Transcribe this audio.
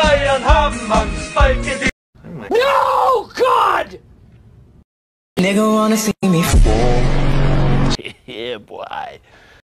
Bayern haben Angst, bald geht die No, God! Nigga wanna see me fall. yeah, boy.